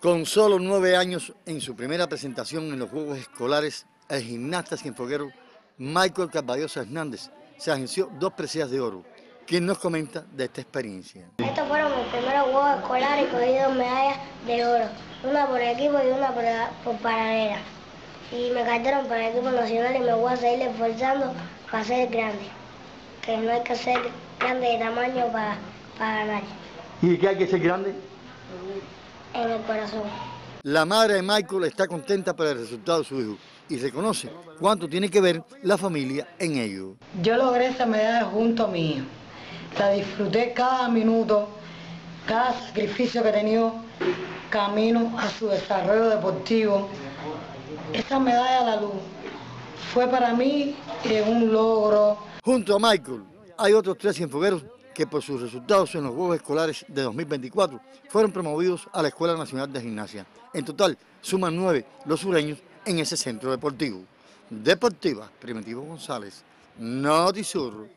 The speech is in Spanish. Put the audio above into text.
Con solo nueve años en su primera presentación en los Juegos Escolares, el gimnasta cienfueguero Michael Carballosa Hernández se agenció dos preseas de oro. ¿Quién nos comenta de esta experiencia? Estos fueron mis primeros Juegos Escolares y cogí dos medallas de oro, una por equipo y una por, por paralela. Y me cayeron para el equipo nacional y me voy a seguir esforzando para ser grande, que no hay que ser grande de tamaño para, para ganar. ¿Y qué hay que ser grande? En el corazón. La madre de Michael está contenta por el resultado de su hijo y reconoce cuánto tiene que ver la familia en ello. Yo logré esa medalla junto a mi hijo. La disfruté cada minuto, cada sacrificio que he tenido camino a su desarrollo deportivo. Esa medalla a la luz fue para mí un logro. Junto a Michael hay otros tres cienfuegueros que por sus resultados en los Juegos Escolares de 2024 fueron promovidos a la Escuela Nacional de Gimnasia. En total, suman nueve los sureños en ese centro deportivo. Deportiva, Primitivo González, Notisur.